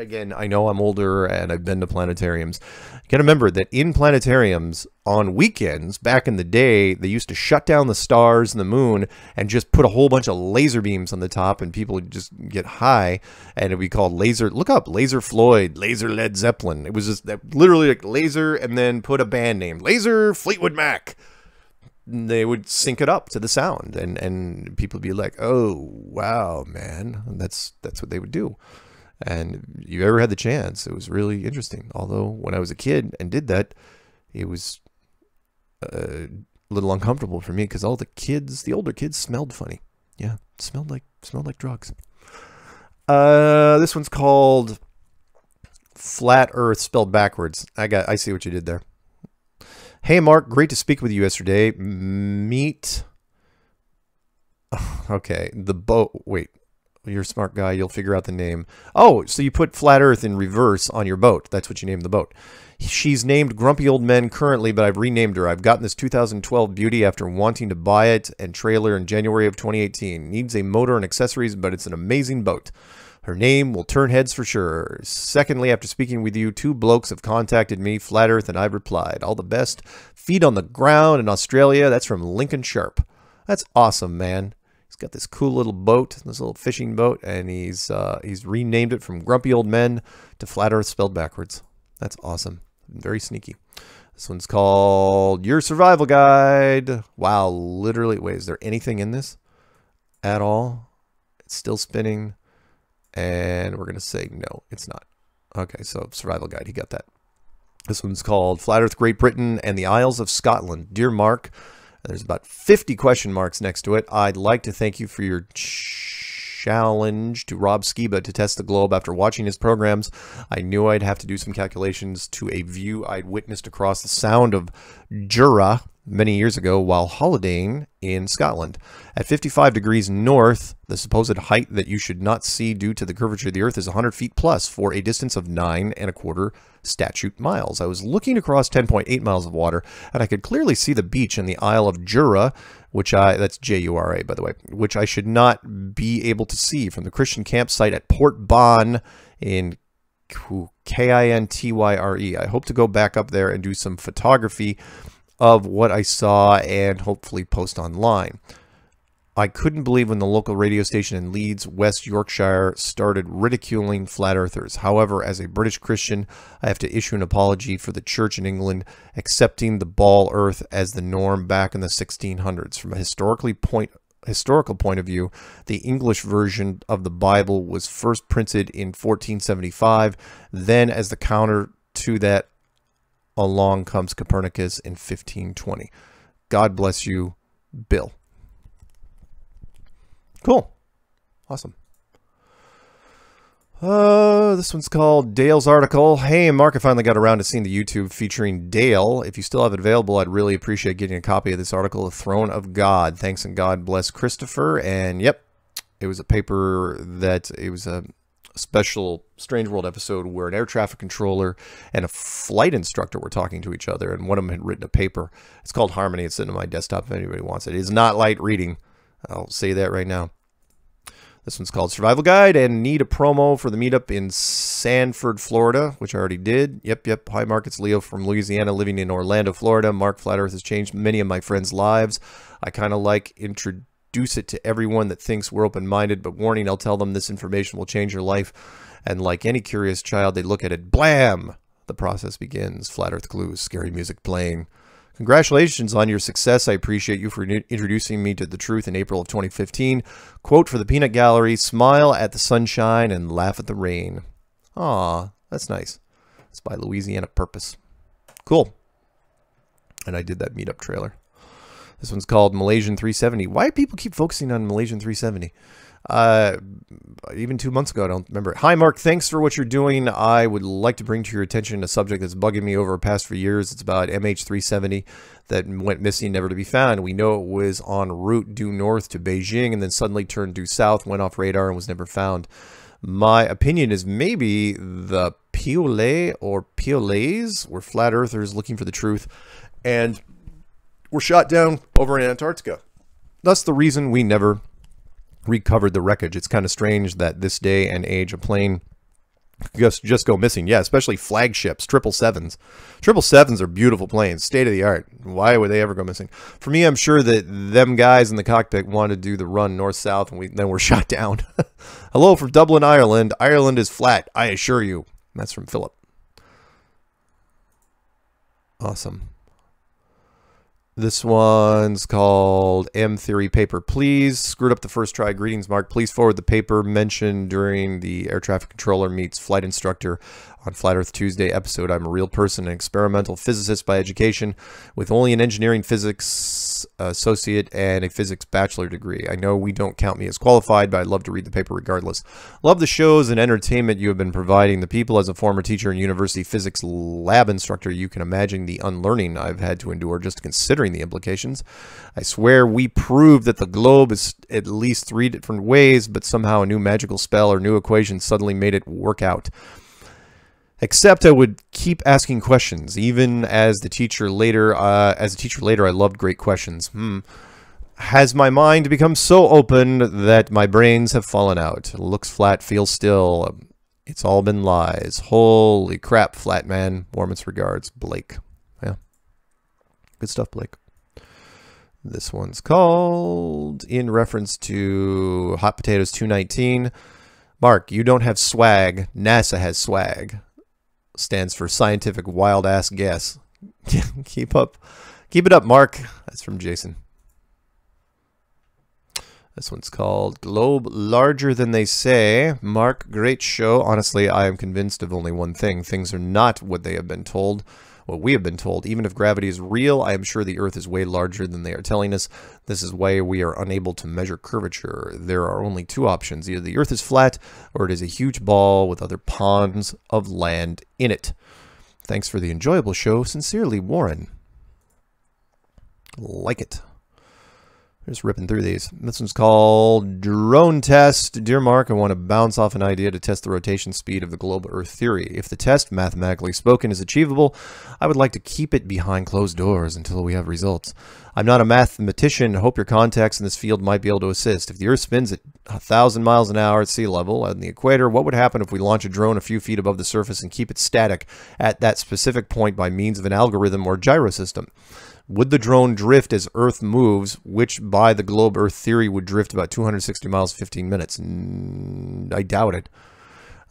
again, I know I'm older and I've been to planetariums. You gotta remember that in planetariums on weekends, back in the day, they used to shut down the stars and the moon and just put a whole bunch of laser beams on the top and people would just get high and it'd be called laser, look up, Laser Floyd, Laser Led Zeppelin. It was just that literally like laser and then put a band name, Laser Fleetwood Mac they would sync it up to the sound and and people would be like oh wow man that's that's what they would do and you ever had the chance, it was really interesting. Although when I was a kid and did that, it was uh, a little uncomfortable for me because all the kids, the older kids, smelled funny. Yeah, smelled like smelled like drugs. Uh, this one's called Flat Earth spelled backwards. I got. I see what you did there. Hey, Mark. Great to speak with you yesterday. Meet. Okay, the boat. Wait, you're a smart guy. You'll figure out the name. Oh, so you put Flat Earth in reverse on your boat. That's what you named the boat. She's named Grumpy Old Men currently, but I've renamed her. I've gotten this 2012 beauty after wanting to buy it and trailer in January of 2018. Needs a motor and accessories, but it's an amazing boat. Her name will turn heads for sure. Secondly, after speaking with you, two blokes have contacted me, Flat Earth, and I've replied. All the best. Feet on the ground in Australia. That's from Lincoln Sharp. That's awesome, man. He's got this cool little boat, this little fishing boat, and he's uh, he's renamed it from Grumpy Old Men to Flat Earth spelled backwards. That's awesome. Very sneaky. This one's called Your Survival Guide. Wow, literally. Wait, is there anything in this at all? It's still spinning. And we're going to say no, it's not. Okay, so Survival Guide, he got that. This one's called Flat Earth Great Britain and the Isles of Scotland. Dear Mark, there's about 50 question marks next to it. I'd like to thank you for your challenge to Rob Skiba to test the globe after watching his programs. I knew I'd have to do some calculations to a view I'd witnessed across the Sound of Jura many years ago while holidaying in Scotland. At 55 degrees north, the supposed height that you should not see due to the curvature of the Earth is 100 feet plus for a distance of nine and a quarter statute miles. I was looking across 10.8 miles of water, and I could clearly see the beach and the Isle of Jura, which I that's J-U-R-A by the way, which I should not be able to see from the Christian campsite at Port Ban in K-I-N-T-Y-R-E. I hope to go back up there and do some photography of what I saw and hopefully post online. I couldn't believe when the local radio station in Leeds, West Yorkshire, started ridiculing flat earthers. However, as a British Christian, I have to issue an apology for the church in England accepting the ball earth as the norm back in the 1600s. From a historically point historical point of view, the English version of the Bible was first printed in 1475. Then, as the counter to that along comes Copernicus in 1520. God bless you, Bill. Cool. Awesome. Uh, this one's called Dale's article. Hey, Mark, I finally got around to seeing the YouTube featuring Dale. If you still have it available, I'd really appreciate getting a copy of this article, The Throne of God. Thanks and God bless Christopher. And yep, it was a paper that it was a special Strange World episode where an air traffic controller and a flight instructor were talking to each other, and one of them had written a paper. It's called Harmony. It's sitting on my desktop if anybody wants it. It is not light reading. I'll say that right now. This one's called Survival Guide and need a promo for the meetup in Sanford, Florida, which I already did. Yep, yep. Hi, Mark. It's Leo from Louisiana, living in Orlando, Florida. Mark Flat Earth has changed many of my friends' lives. I kind of like introduce it to everyone that thinks we're open-minded, but warning, I'll tell them this information will change your life. And like any curious child, they look at it, blam! The process begins. Flat Earth clues, scary music playing. Congratulations on your success. I appreciate you for introducing me to the truth in April of 2015. Quote for the Peanut Gallery, smile at the sunshine and laugh at the rain. Aw, that's nice. It's by Louisiana Purpose. Cool. And I did that meetup trailer. This one's called Malaysian 370. Why do people keep focusing on Malaysian 370? Uh, even two months ago. I don't remember. Hi, Mark. Thanks for what you're doing. I would like to bring to your attention a subject that's bugging me over the past few years. It's about MH370 that went missing, never to be found. We know it was en route due north to Beijing and then suddenly turned due south, went off radar, and was never found. My opinion is maybe the Piole or Piolets were flat earthers looking for the truth and were shot down over in Antarctica. That's the reason we never recovered the wreckage. It's kind of strange that this day and age a plane just just go missing. Yeah, especially flagships, triple sevens. Triple sevens are beautiful planes, state of the art. Why would they ever go missing? For me, I'm sure that them guys in the cockpit wanted to do the run north south, and we then were shot down. Hello from Dublin, Ireland. Ireland is flat, I assure you. That's from Philip. Awesome. This one's called M Theory Paper. Please, screwed up the first try. Greetings, Mark. Please forward the paper mentioned during the air traffic controller meets flight instructor on Flat Earth Tuesday episode. I'm a real person, an experimental physicist by education with only an engineering physics associate and a physics bachelor degree. I know we don't count me as qualified, but I'd love to read the paper regardless. Love the shows and entertainment you have been providing the people as a former teacher and university physics lab instructor. You can imagine the unlearning I've had to endure just considering the implications. I swear we proved that the globe is at least three different ways, but somehow a new magical spell or new equation suddenly made it work out. Except I would keep asking questions, even as the teacher later. Uh, as a teacher later, I loved great questions. Hmm. Has my mind become so open that my brains have fallen out? Looks flat, feels still. It's all been lies. Holy crap, flat man. Warmest regards, Blake. Yeah. Good stuff, Blake. This one's called in reference to Hot Potatoes 219. Mark, you don't have swag. NASA has swag stands for scientific wild ass guess. keep up, keep it up, Mark. That's from Jason. This one's called Globe Larger Than They Say. Mark, great show. Honestly, I am convinced of only one thing. Things are not what they have been told. What we have been told. Even if gravity is real, I am sure the Earth is way larger than they are telling us. This is why we are unable to measure curvature. There are only two options. Either the Earth is flat, or it is a huge ball with other ponds of land in it. Thanks for the enjoyable show. Sincerely, Warren. Like it. Just ripping through these. This one's called Drone Test. Dear Mark, I want to bounce off an idea to test the rotation speed of the globe Earth theory. If the test, mathematically spoken, is achievable, I would like to keep it behind closed doors until we have results. I'm not a mathematician. Hope your contacts in this field might be able to assist. If the Earth spins at 1,000 miles an hour at sea level on the equator, what would happen if we launch a drone a few feet above the surface and keep it static at that specific point by means of an algorithm or gyro system? Would the drone drift as Earth moves, which by the globe Earth theory would drift about 260 miles 15 minutes? I doubt it.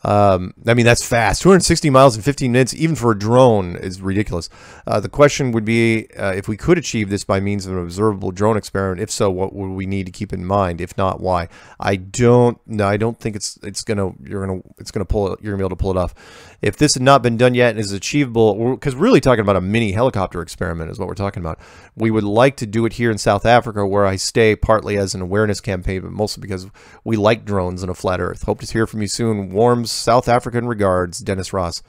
Um, I mean, that's fast. 260 miles in 15 minutes, even for a drone, is ridiculous. Uh, the question would be uh, if we could achieve this by means of an observable drone experiment. If so, what would we need to keep in mind? If not, why? I don't. No, I don't think it's it's gonna you're gonna it's gonna pull it. You're gonna be able to pull it off. If this had not been done yet and is achievable, because we're really talking about a mini helicopter experiment, is what we're talking about. We would like to do it here in South Africa, where I stay, partly as an awareness campaign, but mostly because we like drones and a flat Earth. Hope to hear from you soon. Warms South African regards, Dennis Ross.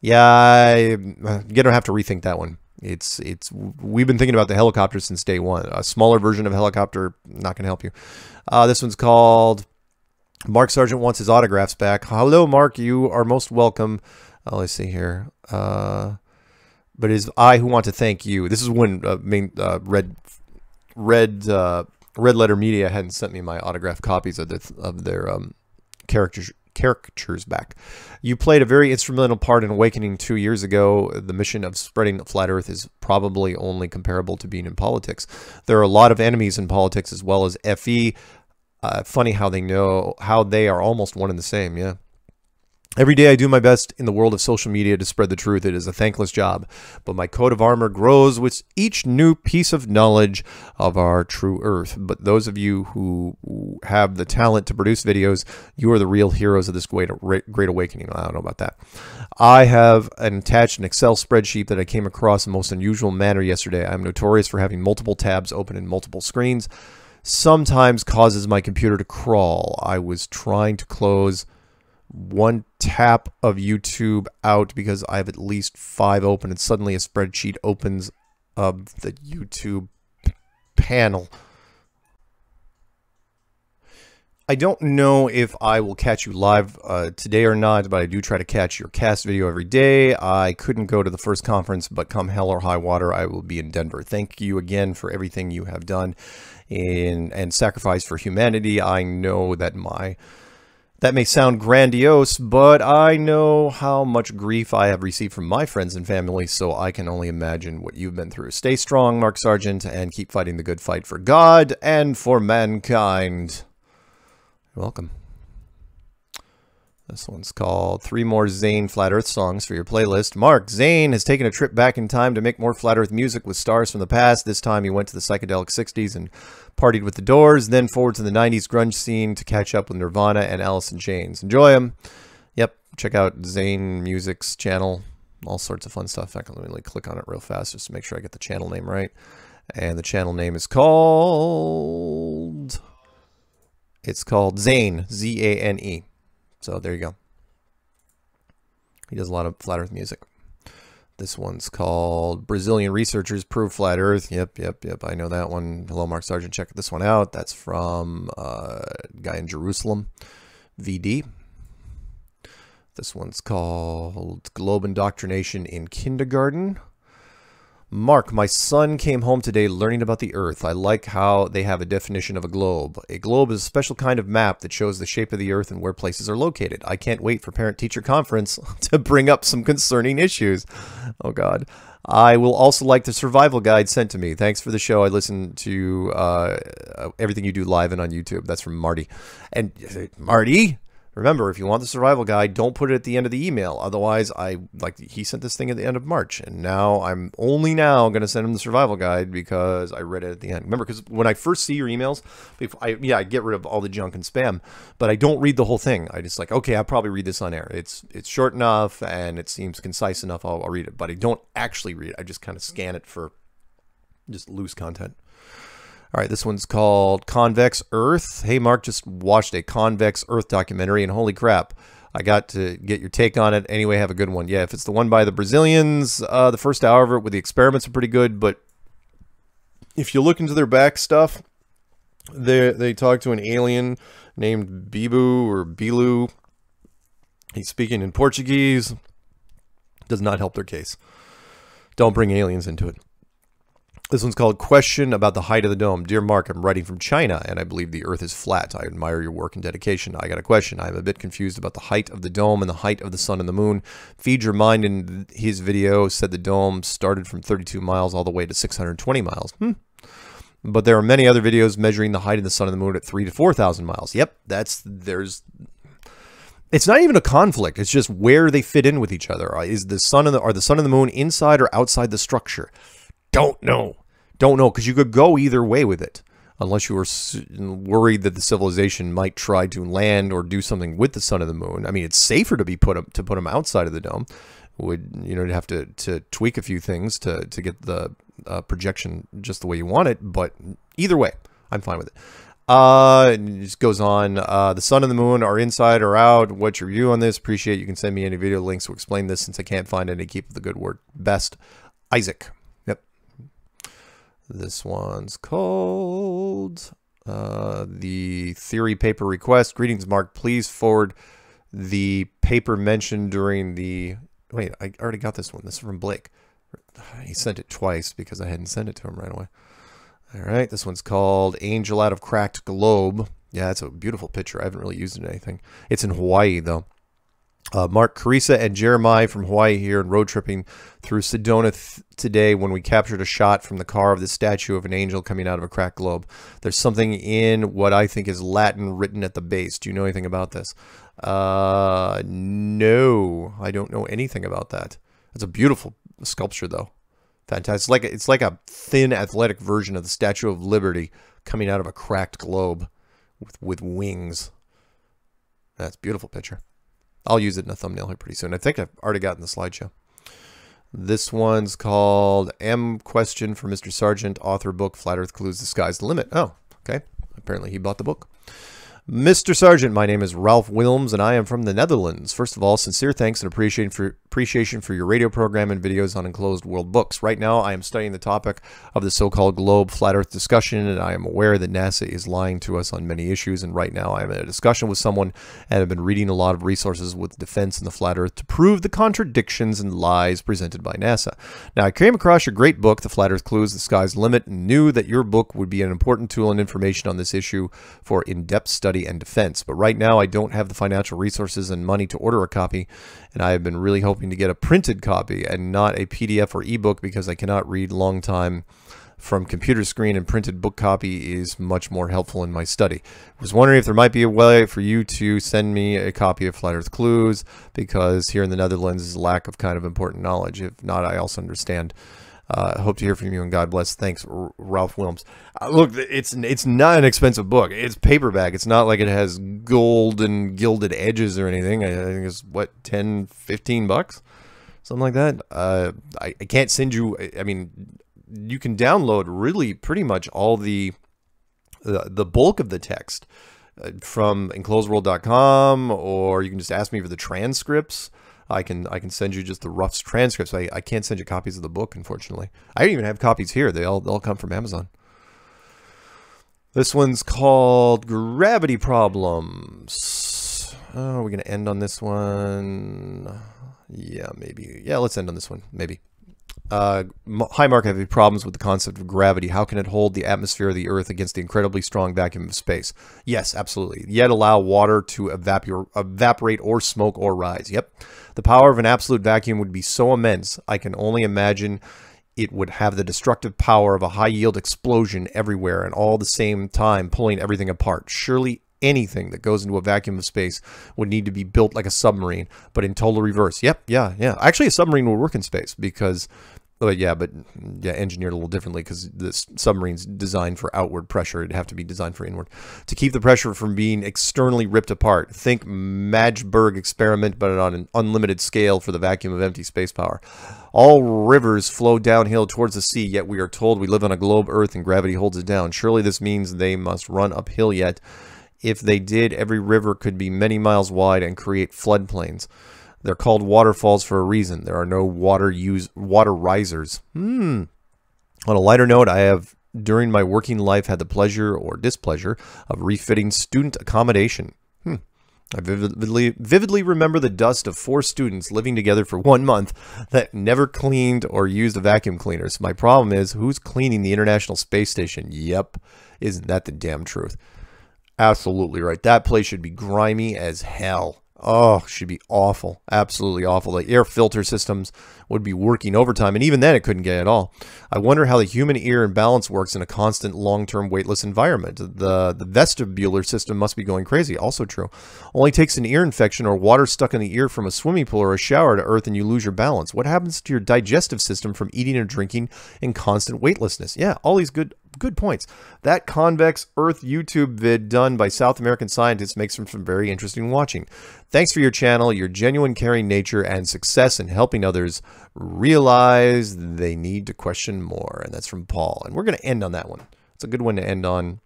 Yeah, I, you don't have to rethink that one. It's it's we've been thinking about the helicopter since day one. A smaller version of helicopter not going to help you. Uh, this one's called Mark Sargent wants his autographs back. Hello, Mark. You are most welcome. Uh, let's see here. Uh, but it is I who want to thank you. This is when uh, main, uh, Red Red uh, Red Letter Media hadn't sent me my autographed copies of the, of their um, characters caricatures back. You played a very instrumental part in Awakening two years ago. The mission of spreading the flat earth is probably only comparable to being in politics. There are a lot of enemies in politics as well as FE. Uh, funny how they know how they are almost one and the same. Yeah. Every day I do my best in the world of social media to spread the truth. It is a thankless job, but my coat of armor grows with each new piece of knowledge of our true earth. But those of you who have the talent to produce videos, you are the real heroes of this great, great awakening. I don't know about that. I have an attached an Excel spreadsheet that I came across in most unusual manner yesterday. I'm notorious for having multiple tabs open in multiple screens. Sometimes causes my computer to crawl. I was trying to close one tap of YouTube out because I have at least five open and suddenly a spreadsheet opens of the YouTube panel. I don't know if I will catch you live uh, today or not, but I do try to catch your cast video every day. I couldn't go to the first conference, but come hell or high water, I will be in Denver. Thank you again for everything you have done in and sacrifice for humanity. I know that my that may sound grandiose, but I know how much grief I have received from my friends and family, so I can only imagine what you've been through. Stay strong, Mark Sargent, and keep fighting the good fight for God and for mankind. You're welcome. This one's called Three More Zane Flat Earth Songs for your playlist. Mark, Zane has taken a trip back in time to make more Flat Earth music with stars from the past. This time he went to the psychedelic 60s and partied with the Doors, then forward to the 90s grunge scene to catch up with Nirvana and Alice in Chains. Enjoy them. Yep, check out Zane Music's channel. All sorts of fun stuff. In fact, let me click on it real fast just to make sure I get the channel name right. And the channel name is called... It's called Zane, Z-A-N-E. So there you go. He does a lot of flat earth music. This one's called Brazilian Researchers Prove Flat Earth. Yep, yep, yep. I know that one. Hello, Mark Sargent. Check this one out. That's from uh, a guy in Jerusalem, VD. This one's called Globe Indoctrination in Kindergarten. Mark, my son came home today learning about the Earth. I like how they have a definition of a globe. A globe is a special kind of map that shows the shape of the Earth and where places are located. I can't wait for parent-teacher conference to bring up some concerning issues. Oh, God. I will also like the survival guide sent to me. Thanks for the show. I listen to uh, everything you do live and on YouTube. That's from Marty. And uh, Marty, Remember, if you want the survival guide, don't put it at the end of the email. Otherwise, I like he sent this thing at the end of March, and now I'm only now going to send him the survival guide because I read it at the end. Remember, because when I first see your emails, I, yeah, I get rid of all the junk and spam, but I don't read the whole thing. I just like, okay, I'll probably read this on air. It's it's short enough and it seems concise enough. I'll, I'll read it, but I don't actually read it. I just kind of scan it for just loose content. All right, this one's called Convex Earth. Hey, Mark, just watched a Convex Earth documentary, and holy crap, I got to get your take on it. Anyway, have a good one. Yeah, if it's the one by the Brazilians, uh, the first hour of it with the experiments are pretty good, but if you look into their back stuff, they they talk to an alien named Bibu or Bilu. He's speaking in Portuguese. Does not help their case. Don't bring aliens into it. This one's called Question About the Height of the Dome. Dear Mark, I'm writing from China and I believe the Earth is flat. I admire your work and dedication. I got a question. I'm a bit confused about the height of the dome and the height of the sun and the moon. Feed Your Mind in his video said the dome started from 32 miles all the way to 620 miles. Hmm. But there are many other videos measuring the height of the sun and the moon at 3 to 4,000 miles. Yep, that's there's it's not even a conflict. It's just where they fit in with each other. Is the sun and the are the sun and the moon inside or outside the structure? Don't know. Don't know because you could go either way with it, unless you were worried that the civilization might try to land or do something with the sun and the moon. I mean, it's safer to be put up, to put them outside of the dome. Would you know you have to to tweak a few things to to get the uh, projection just the way you want it, but either way, I'm fine with it. Uh, it just goes on. Uh, the sun and the moon are inside or out. What's your view on this? Appreciate you can send me any video links to explain this since I can't find any. Keep the good word. Best, Isaac. This one's called uh, the theory paper request. Greetings, Mark. Please forward the paper mentioned during the. Wait, I already got this one. This is from Blake. He sent it twice because I hadn't sent it to him right away. All right, this one's called Angel Out of Cracked Globe. Yeah, it's a beautiful picture. I haven't really used it in anything. It's in Hawaii, though. Uh, Mark Carissa and Jeremiah from Hawaii here and road tripping through Sedona th today when we captured a shot from the car of the statue of an angel coming out of a cracked globe. There's something in what I think is Latin written at the base. Do you know anything about this? Uh, no, I don't know anything about that. It's a beautiful sculpture, though. Fantastic. It's like a, it's like a thin, athletic version of the Statue of Liberty coming out of a cracked globe with with wings. That's beautiful picture. I'll use it in a thumbnail here pretty soon. I think I've already gotten the slideshow. This one's called M Question for Mr. Sargent, author book Flat Earth Clues, The Sky's the Limit. Oh, okay. Apparently he bought the book. Mr. Sargent, my name is Ralph Wilms, and I am from the Netherlands. First of all, sincere thanks and appreciation for appreciation for your radio program and videos on enclosed world books. Right now, I am studying the topic of the so-called globe flat Earth discussion, and I am aware that NASA is lying to us on many issues. And right now, I am in a discussion with someone and have been reading a lot of resources with defense and the flat Earth to prove the contradictions and lies presented by NASA. Now, I came across your great book, The Flat Earth Clues: The Sky's Limit, and knew that your book would be an important tool and information on this issue for in-depth study study and defense. But right now, I don't have the financial resources and money to order a copy, and I have been really hoping to get a printed copy and not a PDF or ebook because I cannot read long time from computer screen and printed book copy is much more helpful in my study. I was wondering if there might be a way for you to send me a copy of Flat Earth Clues because here in the Netherlands is lack of kind of important knowledge. If not, I also understand. Uh, hope to hear from you and God bless. Thanks, R Ralph Wilms. Uh, look, it's it's not an expensive book. It's paperback. It's not like it has gold and gilded edges or anything. I, I think it's what 10, 15 bucks, something like that. Uh, I, I can't send you. I mean, you can download really pretty much all the the, the bulk of the text uh, from enclosedworld.com, or you can just ask me for the transcripts. I can I can send you just the rough transcripts. I, I can't send you copies of the book, unfortunately. I don't even have copies here. They all, they all come from Amazon. This one's called Gravity Problems. Oh, we're going to end on this one. Yeah, maybe. Yeah, let's end on this one. Maybe. Uh, hi, Mark. Have problems with the concept of gravity. How can it hold the atmosphere of the Earth against the incredibly strong vacuum of space? Yes, absolutely. Yet allow water to evapor evaporate or smoke or rise. Yep. The power of an absolute vacuum would be so immense, I can only imagine it would have the destructive power of a high yield explosion everywhere and all the same time pulling everything apart. Surely anything that goes into a vacuum of space would need to be built like a submarine, but in total reverse. Yep, yeah, yeah. Actually, a submarine will work in space because but yeah, but yeah, engineered a little differently because the submarine's designed for outward pressure. It'd have to be designed for inward to keep the pressure from being externally ripped apart. Think Magdeburg experiment, but on an unlimited scale for the vacuum of empty space power. All rivers flow downhill towards the sea, yet we are told we live on a globe Earth and gravity holds it down. Surely this means they must run uphill yet. If they did, every river could be many miles wide and create floodplains. They're called waterfalls for a reason. There are no water use water risers. Hmm. On a lighter note, I have during my working life had the pleasure or displeasure of refitting student accommodation. Hmm. I vividly, vividly remember the dust of four students living together for one month that never cleaned or used a vacuum cleaner. So my problem is, who's cleaning the International Space Station? Yep. Isn't that the damn truth? Absolutely right. That place should be grimy as hell. Oh, should be awful. Absolutely awful. The air filter systems would be working overtime, and even then it couldn't get it all. I wonder how the human ear and balance works in a constant, long-term, weightless environment. The, the vestibular system must be going crazy. Also true. Only takes an ear infection or water stuck in the ear from a swimming pool or a shower to earth and you lose your balance. What happens to your digestive system from eating and drinking in constant weightlessness? Yeah, all these good good points. That convex Earth YouTube vid done by South American scientists makes for some very interesting watching. Thanks for your channel, your genuine caring nature, and success in helping others realize they need to question more. And that's from Paul. And we're going to end on that one. It's a good one to end on.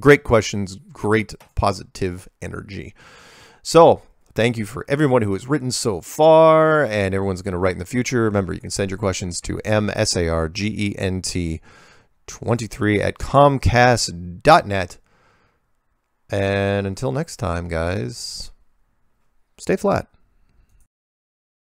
Great questions, great positive energy. So, Thank you for everyone who has written so far, and everyone's going to write in the future. Remember, you can send your questions to msargent 23 at comcast.net. And until next time, guys, stay flat.